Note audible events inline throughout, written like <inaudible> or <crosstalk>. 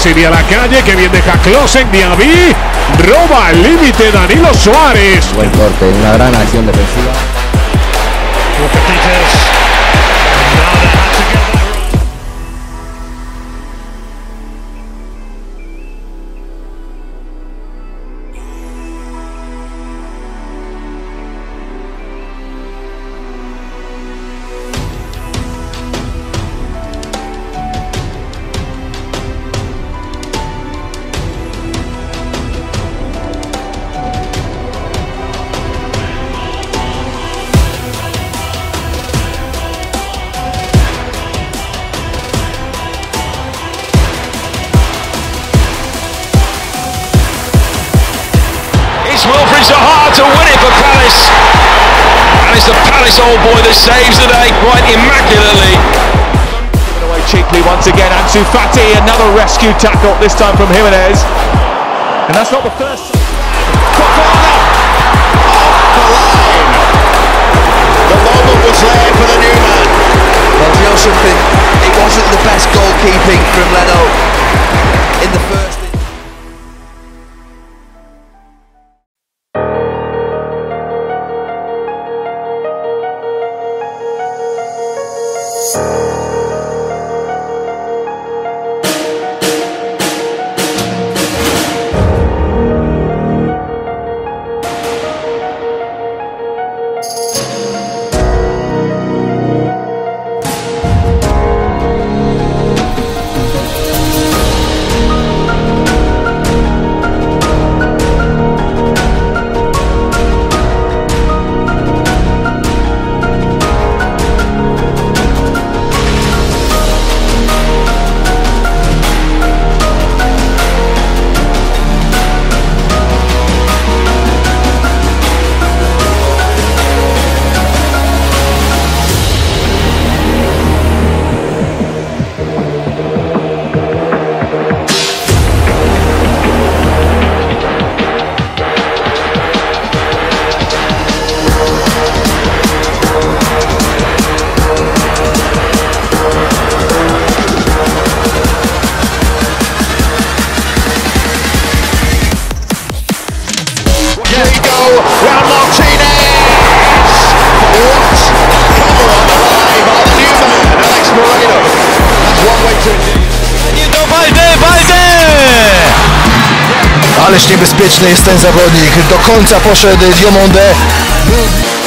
se iría a la calle, que bien deja Klosen, Diaby, roba al límite Danilo Suárez. Buen corte, una gran acción defensiva. Zaha to win it for Palace. And it's the Palace old boy that saves the day quite immaculately. Away cheaply once again. Ansu Fati, another rescue tackle, this time from Jimenez. And that's not the first. Fofana! Off the line! The moment was there for the new man. Well, do you know something? It wasn't the best goalkeeping from Leno Rodrigo niebezpieczny jest ten zawodnik. Do końca poszedł Diomonde. Brilliant.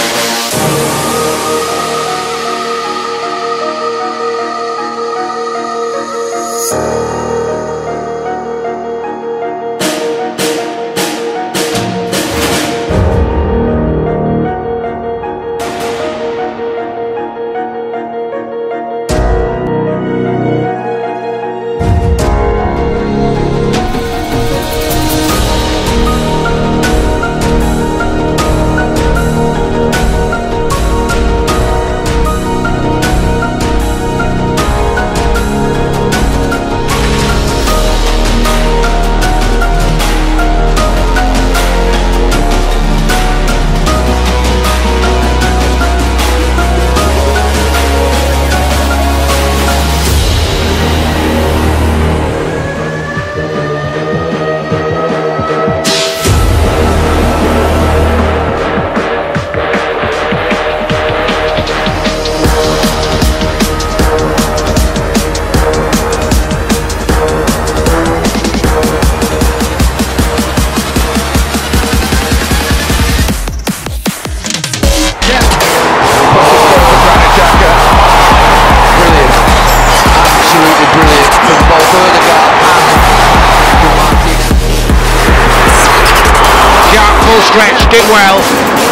Did well,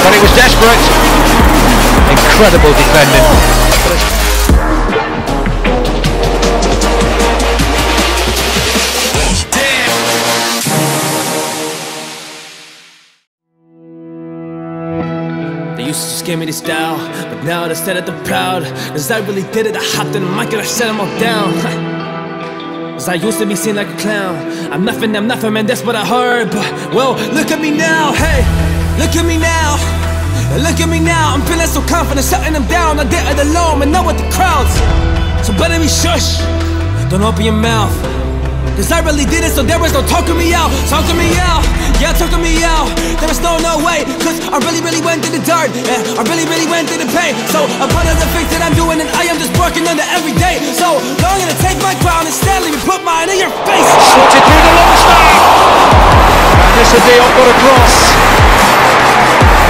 but it was desperate. Incredible defending. They used to scare me this style, but now they said it the proud. Cause I really did it, I hopped in the mic and I set them all down. <laughs> Cause I used to be seen like a clown. I'm nothing, I'm nothing, man, that's what I heard. But, well, look at me now, hey, look at me now. Look at me now, I'm feeling so confident, shutting them down. I did it alone, and not with the crowds. So better be shush, don't open your mouth. Cause I really did it, so there was no talking me out, talking me out, yeah, talking me out. There was no, no way, cause I really, really went through the dirt, yeah, I really, really went through the pain. So I'm one of the things that I'm doing, and I am just working on it every day. So I'm gonna take my crown and stand and put mine in your face. Slotted through the long snake. And this will be on got across.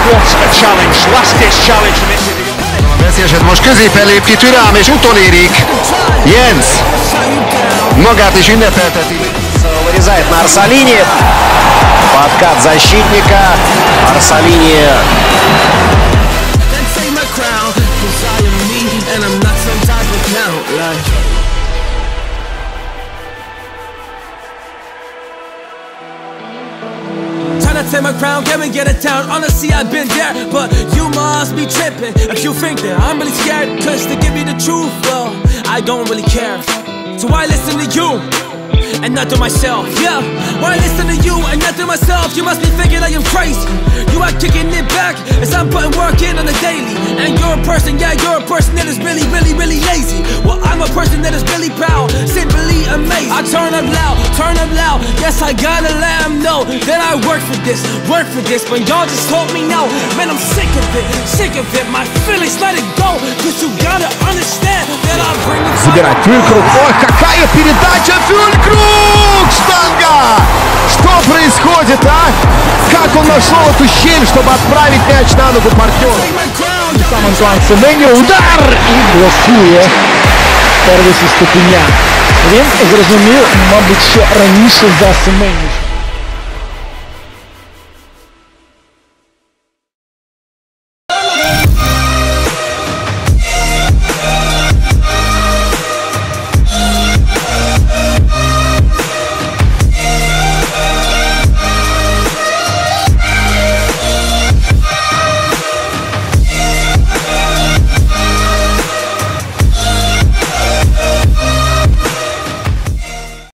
What a challenge. Last ditch challenge from Italy. Veszélyesed most középen lép ki Türám és utolérik. Jens magát is ünnepelteti. Вырезает на Арсалини. Подкат защитника. Арсалини take my crown, can we get it down? Honestly, I've been there, but you must be tripping if you think that I'm really scared. Cause to give me the truth, well, I don't really care. So why listen to you? And not to myself, yeah. Why listen to you and not to myself? You must be thinking I am crazy. You are kicking it back as I'm putting work in on the daily. And you're a person, yeah, you're a person that is really, really, really lazy. Well, I'm a person that is really proud, simply loud. Yes, I gotta let them know that I work for this, work for this. But y'all just told me no. Man, I'm sick of it, sick of it. My feelings, let it go. Cause you gotta understand that I bring it Забирать Фюлькруг. Ой, какая передача Фюлькруг! Штанга! Что происходит, а? Как он нашел эту щель, чтобы отправить мяч на ногу партнера? my crown. Сам Антуан Семеню, удар і блокує Первісі ступеня. Він зрозумів, мабуть, ще раніше за Семеню.